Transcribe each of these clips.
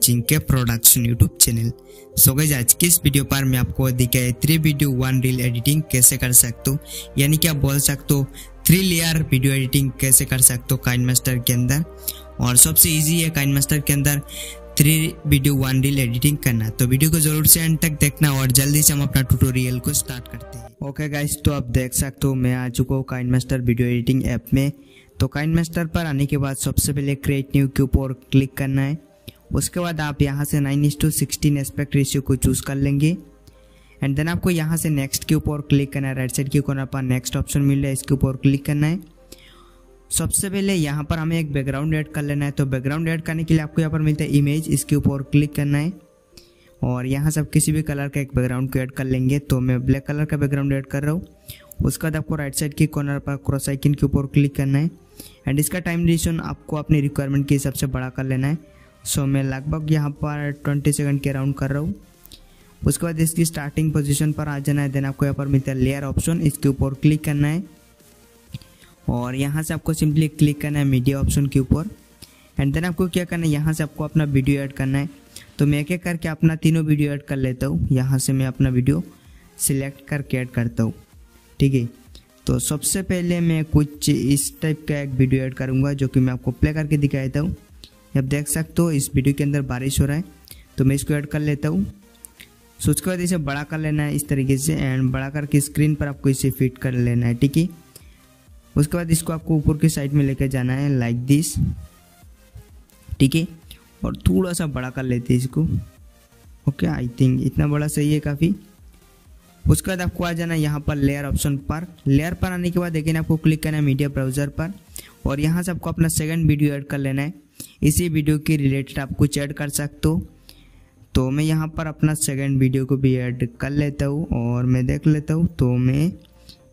Watching के production YouTube channel so गई आज की इस वीडियो पर मैं आपको दिखाए three video one reel editing कैसे कर सकते हो? यानी कि आप बोल सकते हो थ्री लेयर वीडियो एडिटिंग कैसे कर सकते हो काइन मास्टर के अंदर? और सबसे इजी है काइन मास्टर के अंदर three video one reel editing करना। तो वीडियो को ज़रूर से एंड तक देखना और जल्दी से हम अपना ट्यूटोरियल को स्टार्ट करते हैं। ओके गाइस तो आप देख सकते हो, मैं आ चुका हूँ KineMaster video editing app में। तो काइन मास्टर पर आने के बाद सबसे पहले क्रिएट न्यू के ऊपर क्लिक करना है। उसके बाद आप यहाँ से nine is to sixteen aspect ratio को चूज़ कर लेंगे। एंड देन आपको यहाँ से नेक्स्ट के ऊपर क्लिक करना है। राइट साइड के कॉर्नर पर नेक्स्ट ऑप्शन मिल रहा है। इसके ऊपर क्लिक करना है। सबसे पहले यहाँ पर हमें एक बैकग्राउंड ऐड कर लेना है। तो बैकग्राउंड ऐड करने के लिए आपको यहाँ पर मिलता है इमेज इसके ऊपर क्लिक करना है। और यहाँ से आप किसी भी कलर का एक बैकग्राउंड को ऐड कर लेंगे। तो मैं ब्लैक कलर का बैकग्राउंड ऐड कर रहा हूँ। उसके बाद आपको राइट साइड के कॉर्नर पर क्रॉस आइकन के ऊपर क्लिक करना है। एंड इसका टाइम ड्यूरेशन आपको अपनी रिक्वायरमेंट के हिसाब से बड़ा कर लेना है। सो मैं लगभग यहाँ पर ट्वेंटी सेकंड के राउंड कर रहा हूँ। उसके बाद इसकी स्टार्टिंग पोजीशन पर आ जाना है। देन आपको यहाँ पर मिलता है लेयर ऑप्शन इसके ऊपर क्लिक करना है। और यहाँ से आपको सिंपली क्लिक करना है मीडिया ऑप्शन के ऊपर। एंड देन आपको क्या करना है? यहाँ से आपको अपना वीडियो ऐड करना है। तो मैं एक करके अपना तीनों वीडियो ऐड कर लेता हूँ। यहाँ से मैं अपना वीडियो सिलेक्ट करके ऐड करता हूँ। ठीक है? तो सबसे पहले मैं कुछ इस टाइप का एक वीडियो ऐड करूँगा, जो कि मैं आपको प्ले करके दिखा देता हूँ। आप देख सकते हो, इस वीडियो के अंदर बारिश हो रहा है तो मैं इसको ऐड कर लेता हूँ। सो उसके बाद इसे बड़ा कर लेना है इस तरीके से एंड बड़ा करके स्क्रीन पर आपको इसे फिट कर लेना है, ठीक है? उसके बाद इसको आपको ऊपर की साइड में लेकर जाना है लाइक दिस ठीक है? और थोड़ा सा बड़ा कर लेते हैं इसको। ओके आई थिंक इतना बड़ा सही है काफ़ी। उसके बाद आपको आ जाना है यहाँ पर लेयर ऑप्शन पर। लेयर पर आने के बाद देखिए आपको क्लिक करना है मीडिया ब्राउज़र पर। और यहाँ से आपको अपना सेकंड वीडियो ऐड कर लेना है। इसी वीडियो के रिलेटेड आप कुछ ऐड कर सकते हो। तो मैं यहाँ पर अपना सेकंड वीडियो को भी ऐड कर लेता हूँ और मैं देख लेता हूँ तो मैं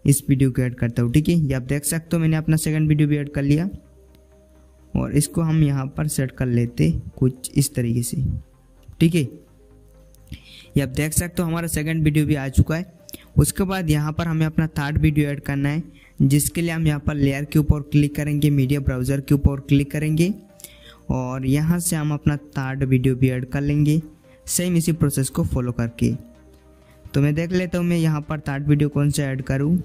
इस वीडियो को ऐड करता हूँ, ठीक है? ये आप देख सकते हो, मैंने अपना सेकंड वीडियो भी ऐड कर लिया। और इसको हम यहाँ पर सेट कर लेते कुछ इस तरीके से, ठीक है? ये आप देख सकते हो, हमारा सेकंड वीडियो भी आ चुका है। उसके बाद यहाँ पर हमें अपना थर्ड वीडियो ऐड करना है, जिसके लिए हम यहाँ पर लेयर के ऊपर क्लिक करेंगे मीडिया ब्राउज़र के ऊपर क्लिक करेंगे। और यहाँ से हम अपना थर्ड वीडियो भी ऐड कर लेंगे। सेम इसी प्रोसेस को फॉलो करके। तो मैं देख लेता हूँ मैं यहाँ पर थर्ड वीडियो कौन सा ऐड करूँ।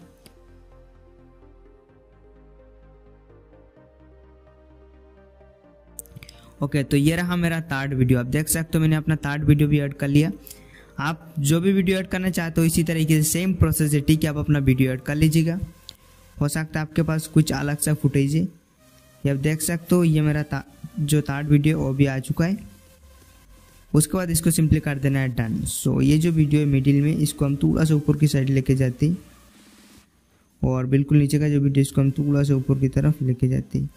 ओके okay, तो ये रहा मेरा थर्ड वीडियो आप देख सकते हो मैंने अपना थर्ड वीडियो भी ऐड कर लिया। आप जो भी वीडियो ऐड करना चाहते हो इसी तरीके से सेम प्रोसेस है ठीक है आप अपना वीडियो ऐड कर लीजिएगा। हो सकता है आपके पास कुछ अलग सा फुटेज है। ये आप देख सकते हो ये मेरा जो थर्ड वीडियो वो भी आ चुका है। उसके बाद इसको सिंपली कर देना है डन सो ये जो वीडियो है मिडिल में, इसको हम थोड़ा सा ऊपर की साइड लेके जाते हैं। और बिल्कुल नीचे का जो वीडियो इसको हम थोड़ा सा ऊपर की तरफ़ लेके जाते हैं।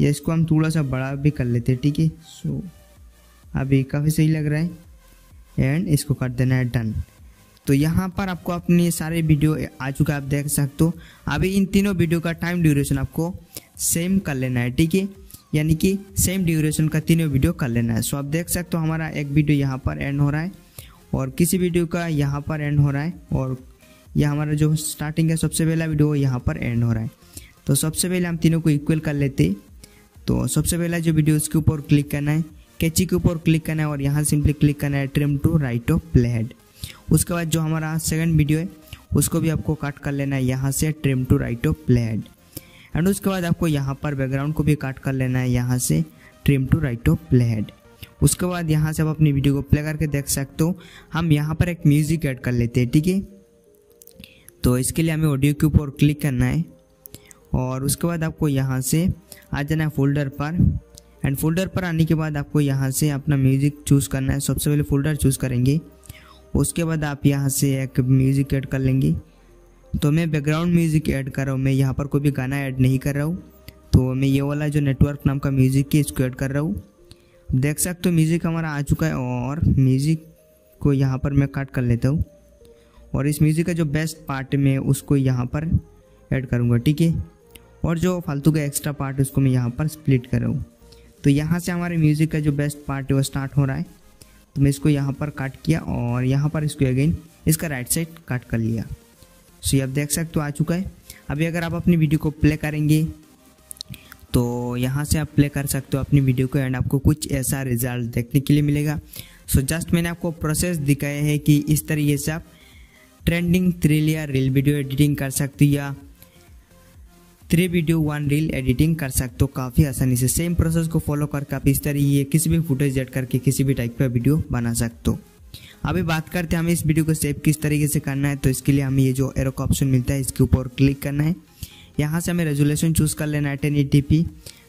या इसको हम थोड़ा सा बड़ा भी कर लेते हैं, ठीक है? सो अभी काफ़ी सही लग रहा है। एंड इसको कर देना है डन तो यहाँ पर आपको अपनी सारे वीडियो आ चुका आप देख सकते हो। अभी इन तीनों वीडियो का टाइम ड्यूरेशन आपको सेम कर लेना है, ठीक है? यानी कि सेम ड्यूरेशन का तीनों वीडियो कर लेना है। सो आप देख सकते हो हमारा एक वीडियो यहाँ पर एंड हो रहा है और किसी वीडियो का यहाँ पर एंड हो रहा है और यह हमारा जो स्टार्टिंग है, सबसे पहला वीडियो यहाँ पर एंड हो रहा है। तो सबसे पहले हम तीनों को इक्वल कर लेते। तो सबसे पहला जो वीडियो उसके ऊपर क्लिक करना है कैची के ऊपर क्लिक करना है और यहाँ सिंपली क्लिक करना है trim to right of play head उसके बाद जो हमारा सेकंड वीडियो है, उसको भी आपको कट कर लेना है। यहाँ से trim to right of play head and उसके बाद आपको यहाँ पर बैकग्राउंड को भी काट कर लेना है, यहाँ से trim to right of play head उसके बाद यहाँ से आप अपनी वीडियो को प्ले करके देख सकते हो। हम यहाँ पर एक म्यूज़िक ऐड कर लेते हैं, ठीक है? तो इसके लिए हमें ऑडियो के ऊपर क्लिक करना है। और उसके बाद आपको यहाँ से आ जाना है फोल्डर पर। एंड फोल्डर पर आने के बाद आपको यहाँ से अपना म्यूज़िक चूज़ करना है। सबसे पहले फोल्डर चूज़ करेंगे। उसके बाद आप यहाँ से एक म्यूज़िक ऐड कर लेंगे। तो मैं बैकग्राउंड म्यूज़िक ऐड कर रहा हूँ। मैं यहाँ पर कोई भी गाना ऐड नहीं कर रहा हूँ। तो मैं ये वाला जो नेटवर्क नाम का म्यूज़िक है इसको ऐड कर रहा हूँ। देख सकते हो म्यूज़िक हमारा आ चुका है और म्यूज़िक को यहाँ पर मैं कट कर लेता हूँ। और इस म्यूज़िक का जो बेस्ट पार्ट में उसको यहाँ पर ऐड करूँगा, ठीक है? और जो फालतू का एक्स्ट्रा पार्ट है उसको मैं यहाँ पर स्प्लिट कर रहा हूँ। तो यहाँ से हमारे म्यूज़िक का जो बेस्ट पार्ट है वो स्टार्ट हो रहा है। तो मैं इसको यहाँ पर काट किया और यहाँ पर इसको अगेन इसका राइट साइड काट कर लिया। सो ये आप देख सकते हो, आ चुका है। अभी अगर आप अपनी वीडियो को प्ले करेंगे तो यहाँ से आप प्ले कर सकते हो अपनी वीडियो को एंड आपको कुछ ऐसा रिज़ल्ट देखने के लिए मिलेगा। सो जस्ट मैंने आपको प्रोसेस दिखाया है कि इस तरीके से आप ट्रेंडिंग थ्रिल या रील वीडियो एडिटिंग कर सकते हो या three video one reel editing कर सकते हो काफ़ी आसानी से। सेम प्रोसेस को फॉलो करके आप इस तरीके किसी भी फुटेज एड करके किसी भी टाइप का वीडियो बना सकते हो। अभी बात करते हैं हमें इस वीडियो को सेव किस तरीके से करना है तो इसके लिए हमें ये जो एरो का ऑप्शन मिलता है, इसके ऊपर क्लिक करना है। यहाँ से हमें रेजोल्यूशन चूज़ कर लेना है टेन पी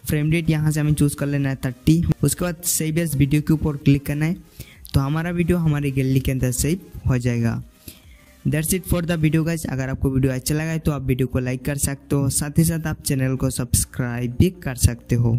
फ्रेम रेट यहाँ से हमें चूज़ कर लेना है थर्टी उसके बाद सेव एस वीडियो के ऊपर क्लिक करना है तो हमारा वीडियो हमारी गैलरी के अंदर सेव हो जाएगा। That's it for the video guys अगर आपको वीडियो अच्छा लगा है तो आप वीडियो को लाइक कर सकते हो, साथ ही साथ आप चैनल को सब्सक्राइब भी कर सकते हो।